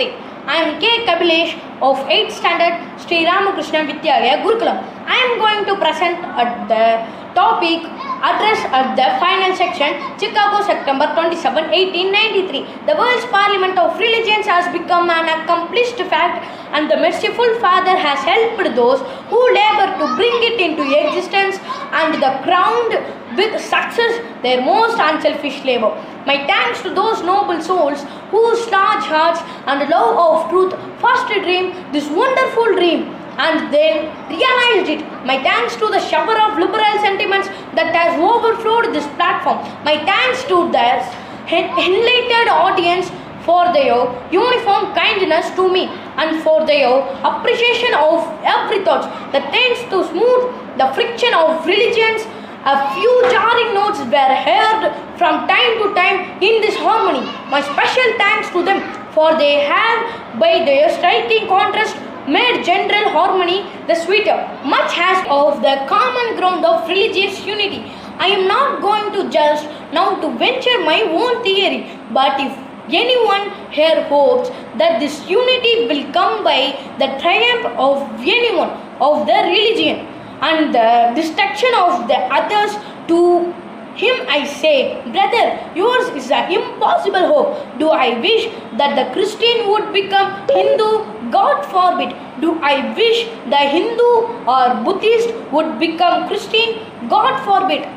I am K. Kabilesh of 8th standard Sri Ramakrishna Vidyalaya Gurukulam. I am going to present at the topic address at the final section Chicago September 27, 1893. The world's parliament of religions has become an accomplished fact and the merciful Father has helped those who labor to bring it into existence and the crowned with success their most unselfish labor. My thanks to those noble souls whose large hearts and love of truth first dreamed this wonderful dream and then realized it. My thanks to the shower of liberal sentiments that has overflowed this platform. My thanks to their enlightened audience for their uniform kindness to me and for their appreciation of every thought that tends to smooth the friction of religions. A few jarring were heard from time to time in this harmony. My special thanks to them for they have by their striking contrast made general harmony the sweeter. Much has of the common ground of religious unity. I am not going to just now to venture my own theory, but if anyone here hopes that this unity will come by the triumph of anyone of the religion and the destruction of the others to him I say, brother, yours is an impossible hope. Do I wish that the Christian would become Hindu? God forbid. Do I wish the Hindu or Buddhist would become Christian? God forbid.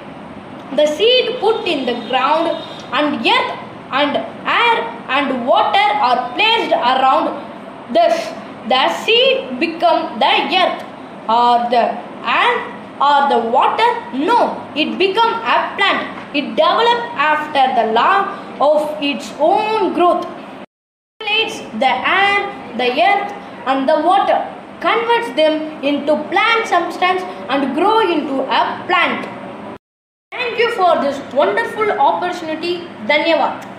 The seed put in the ground and earth and air and water are placed around this. The seed become the earth or the air or the water? No, it become a plant. It develop after the law of its own growth. Regulates the air, the earth and the water, converts them into plant substance and grow into a plant. Thank you for this wonderful opportunity. Dhanyavad.